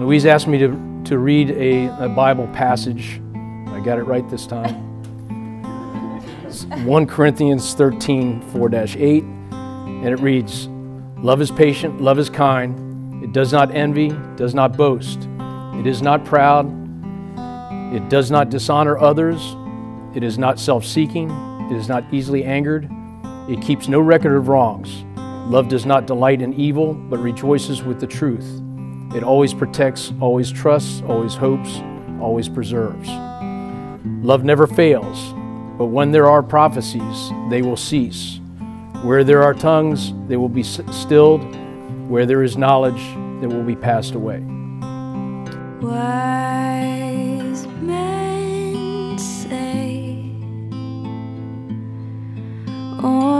Louise asked me to, to read a, a Bible passage. I got it right this time. 1 Corinthians 13, 4 8. And it reads Love is patient, love is kind. It does not envy, does not boast. It is not proud. It does not dishonor others. It is not self seeking. It is not easily angered. It keeps no record of wrongs. Love does not delight in evil, but rejoices with the truth. It always protects, always trusts, always hopes, always preserves. Love never fails, but when there are prophecies, they will cease. Where there are tongues, they will be stilled. Where there is knowledge, they will be passed away. Wise men say, only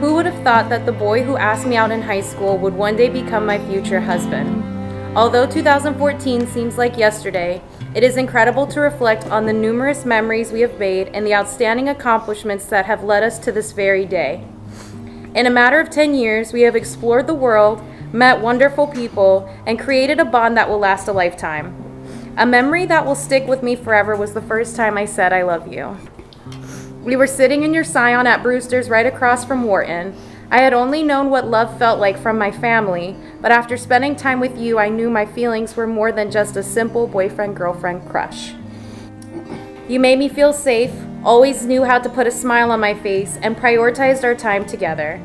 who would have thought that the boy who asked me out in high school would one day become my future husband? Although 2014 seems like yesterday, it is incredible to reflect on the numerous memories we have made and the outstanding accomplishments that have led us to this very day. In a matter of 10 years, we have explored the world, met wonderful people, and created a bond that will last a lifetime. A memory that will stick with me forever was the first time I said I love you. We were sitting in your Scion at Brewster's right across from Wharton. I had only known what love felt like from my family, but after spending time with you, I knew my feelings were more than just a simple boyfriend girlfriend crush. You made me feel safe, always knew how to put a smile on my face, and prioritized our time together.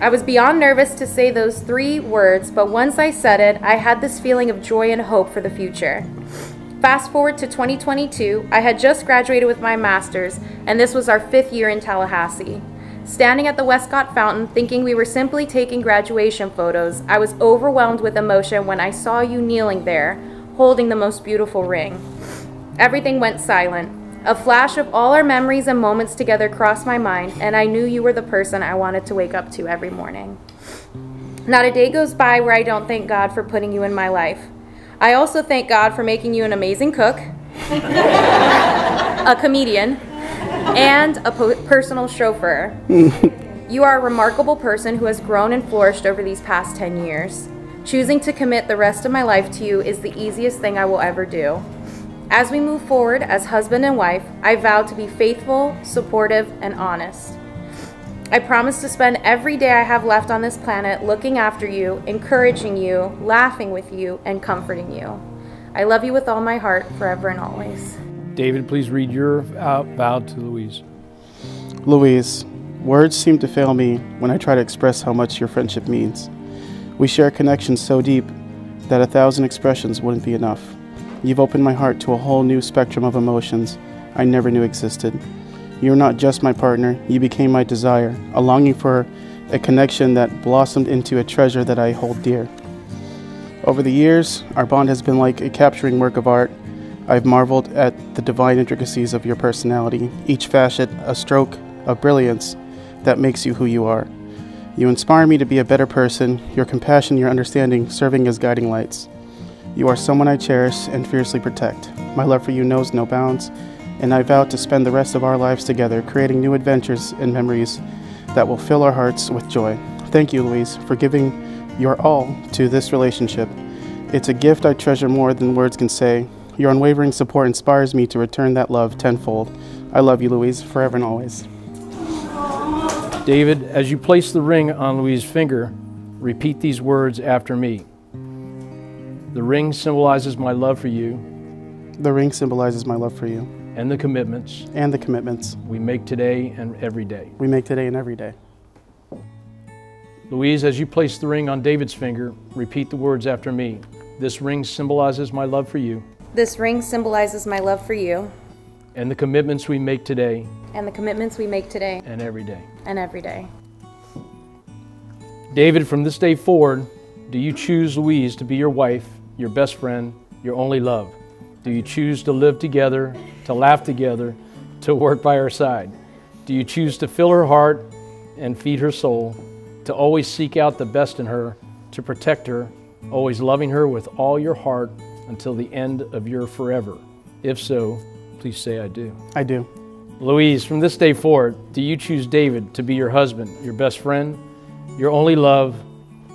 I was beyond nervous to say those three words, but once I said it, I had this feeling of joy and hope for the future. Fast forward to 2022, I had just graduated with my master's, and this was our fifth year in Tallahassee. Standing at the Westcott Fountain, thinking we were simply taking graduation photos, I was overwhelmed with emotion when I saw you kneeling there, holding the most beautiful ring. Everything went silent. A flash of all our memories and moments together crossed my mind, and I knew you were the person I wanted to wake up to every morning. Not a day goes by where I don't thank God for putting you in my life. I also thank God for making you an amazing cook, a comedian, and a personal chauffeur. you are a remarkable person who has grown and flourished over these past 10 years. Choosing to commit the rest of my life to you is the easiest thing I will ever do. As we move forward as husband and wife, I vow to be faithful, supportive, and honest. I promise to spend every day I have left on this planet looking after you, encouraging you, laughing with you, and comforting you. I love you with all my heart, forever and always. David, please read your uh, vow to Louise. Louise, words seem to fail me when I try to express how much your friendship means. We share a connection so deep that a thousand expressions wouldn't be enough. You've opened my heart to a whole new spectrum of emotions I never knew existed. You're not just my partner, you became my desire, a longing for a connection that blossomed into a treasure that I hold dear. Over the years, our bond has been like a capturing work of art. I've marveled at the divine intricacies of your personality, each facet a stroke of brilliance that makes you who you are. You inspire me to be a better person, your compassion, your understanding serving as guiding lights. You are someone I cherish and fiercely protect. My love for you knows no bounds, and I vow to spend the rest of our lives together, creating new adventures and memories that will fill our hearts with joy. Thank you, Louise, for giving your all to this relationship. It's a gift I treasure more than words can say. Your unwavering support inspires me to return that love tenfold. I love you, Louise, forever and always. David, as you place the ring on Louise's finger, repeat these words after me. The ring symbolizes my love for you. The ring symbolizes my love for you. And the commitments. And the commitments. We make today and every day. We make today and every day. Louise, as you place the ring on David's finger, repeat the words after me. This ring symbolizes my love for you. This ring symbolizes my love for you. And the commitments we make today. And the commitments we make today. And every day. And every day. David, from this day forward, do you choose Louise to be your wife, your best friend, your only love? Do you choose to live together, to laugh together, to work by her side? Do you choose to fill her heart and feed her soul? to always seek out the best in her, to protect her, always loving her with all your heart until the end of your forever? If so, please say, I do. I do. Louise, from this day forward, do you choose David to be your husband, your best friend, your only love?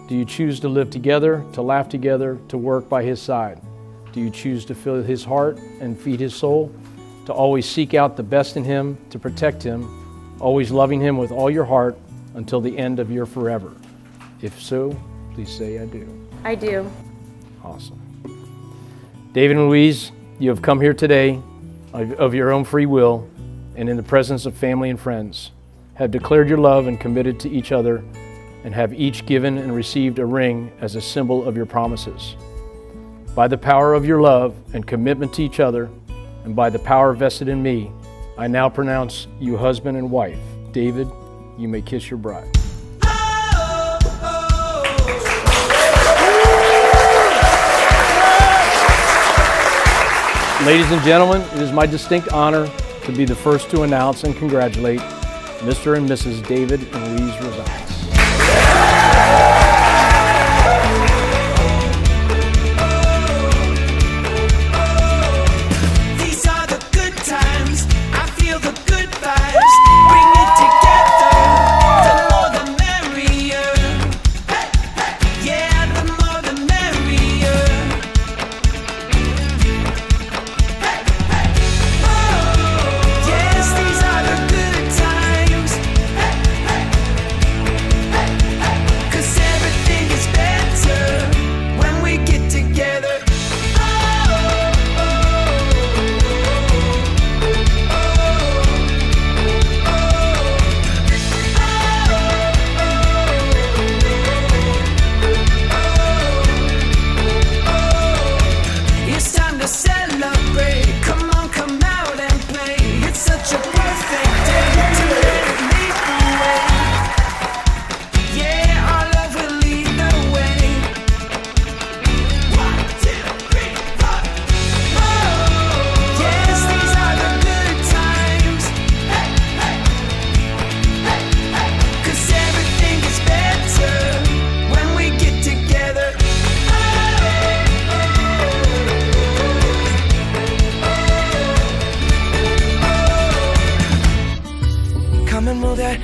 Do you choose to live together, to laugh together, to work by his side? Do you choose to fill his heart and feed his soul? To always seek out the best in him, to protect him, always loving him with all your heart until the end of your forever? If so, please say, I do. I do. Awesome. David and Louise, you have come here today of your own free will and in the presence of family and friends, have declared your love and committed to each other, and have each given and received a ring as a symbol of your promises. By the power of your love and commitment to each other, and by the power vested in me, I now pronounce you husband and wife, David you may kiss your bride. Ladies and gentlemen, it is my distinct honor to be the first to announce and congratulate Mr. and Mrs. David and Louise Rosales.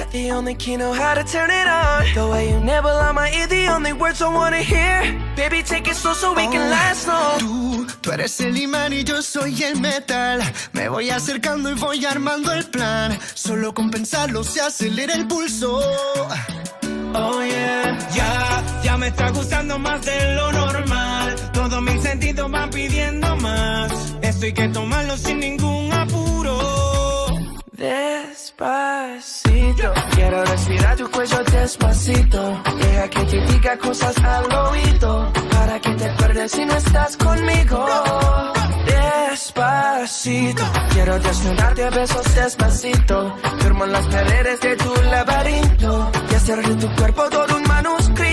Got the only key, know how to turn it on. The way you nibble on my ear, the only words I wanna hear. Baby, take it slow so we can last long. Tú, tú eres el imán y yo soy el metal. Me voy acercando y voy armando el plan. Solo con pensarlo se acelera el pulso. Oh yeah. Ya, ya me está gustando más de lo normal. Todos mis sentidos van pidiendo más. Esto hay que tomarlo sin ningún apuro. Despacito, quiero respirar tu cuello despacito. Deja que te diga cosas al oído. Para que te acuerdes si no estás conmigo. Despacito, quiero desnudarte a besos despacito. Firmo las paredes de tu laberinto. Y hacer de tu cuerpo todo un manuscrito.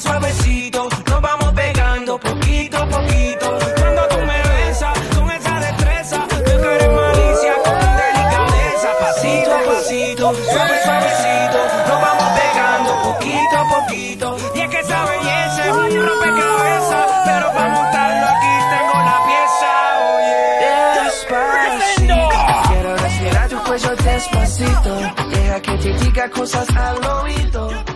Suave, suavecito. Nos vamos pegando poquito a poquito. Cuando tú me besas con esa destreza, veo que eres malicia con delicadeza. Pasito a pasito, suave, suavecito. Nos vamos pegando poquito a poquito. Y es que esa belleza es un rompecabezas. Pero para montarlo aquí tengo la pieza, oye. Despacito, quiero respirar tu cuello despacito. Deja que te diga cosas al oído.